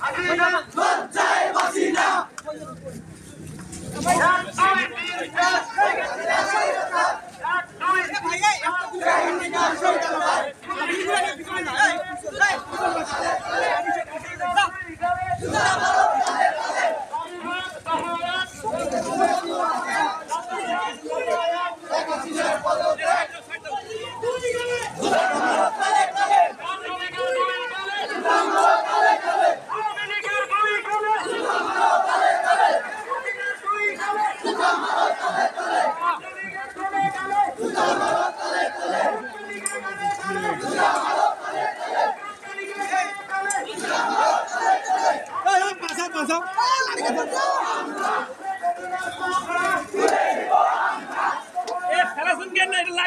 Akhirnya mencari vaksinnya. বাঁচাও খেলা শুনকেন না